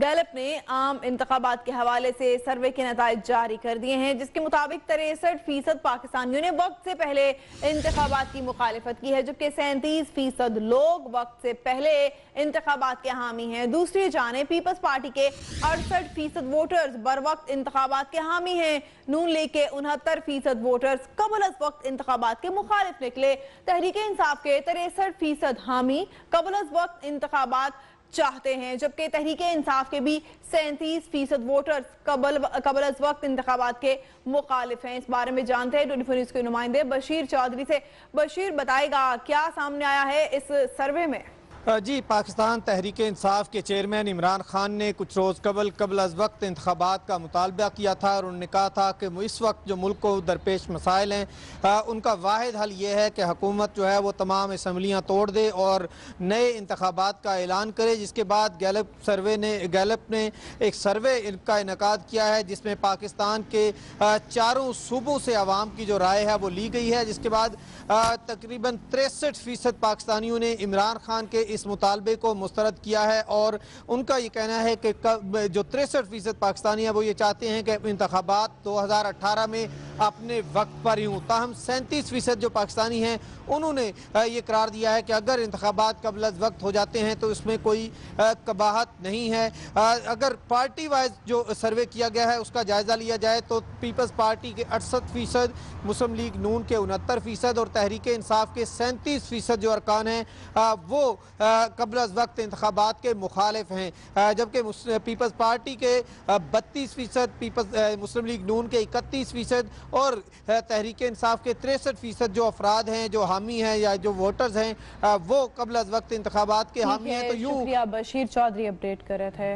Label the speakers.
Speaker 1: Gallup نے عام انتخابات کے حوالے سے سروے کے نتائج جاری کر دیے ہیں، جس کے مطابق تریسٹھ فیصد پاکستانیوں نے وقت سے پہلے انتخابات کی مخالفت کی ہے، جبکہ سینتیس فیصد لوگ وقت سے پہلے انتخابات کے حامی ہیں۔ دوسری جانب پیپلز پارٹی کے اڑسٹھ فیصد ووٹرز بر وقت انتخابات کے حامی ہیں۔ نون لیگ کے انہتر فیصد ووٹرز قبل از وقت انتخابات کے مخالف نکلے۔ تحریک انصاف کے تریسٹھ فیصد حامی قبل از وقت انتخابات چاہتے ہیں، جبکہ تحریک انصاف کے بھی سینتیس فیصد ووٹرز قبل از وقت انتخابات کے مخالف ہیں۔ اس بارے میں جانتے ہیں ٹوئنٹی فور نیوز کے نمائندے بشیر چودری سے۔ بشیر، بتائے گا کیا سامنے آیا ہے اس سروے میں؟
Speaker 2: جی پاکستان تحریک انصاف کے چیئرمین عمران خان نے کچھ روز قبل قبل از وقت انتخابات کا مطالبہ کیا تھا اور انہوں نے کہا تھا کہ اس وقت جو ملک کو درپیش مسائل ہیں ان کا واحد حل یہ ہے کہ حکومت جو ہے وہ تمام اسمبلیاں توڑ دے اور نئے انتخابات کا اعلان کرے، جس کے بعد گیلپ سروے نے، گیلپ نے ایک سروے کا انعقاد کیا ہے، جس میں پاکستان کے چاروں صوبوں سے عوام کی جو رائے ہے وہ لی گئی ہے، جس کے بعد تقریباً تریسٹھ فیصد پاکستانیوں نے عمران خان کے اس مطالبے کو مسترد کیا ہے اور ان کا یہ کہنا ہے کہ جو تریسٹھ فیصد پاکستانی ہیں وہ یہ چاہتے ہیں کہ انتخابات دو ہزار اٹھارہ میں اپنے وقت پر ہی ہوں۔ تاہم سینتیس فیصد جو پاکستانی ہیں، انہوں نے یہ قرار دیا ہے کہ اگر انتخابات قبل از وقت ہو جاتے ہیں تو اس میں کوئی کباہت نہیں ہے۔ اگر پارٹی وائز جو سروے کیا گیا ہے، اس کا جائزہ لیا جائے تو پیپلز پارٹی کے اڑسٹھ فیصد، مسلم لیگ نون کے انہتر فیصد اور تحریک انصاف کے سینتیس فیصد جو ارکان ہیں وہ قبل از وقت انتخابات کے مخالف ہیں۔ جبکہ پیپلز پارٹی کے بتیس فیصد مسلم لیگ نون کے اکتیس فیصد اور تحریک انصاف کے تریسٹھ فیصد جو افراد ہیں جو حامی ہیں یا جو ووٹرز ہیں وہ قبل از وقت انتخابات کے حامی ہیں
Speaker 1: تو یوں شکریہ بشیر چودری اپڈیٹ کر رہے تھے۔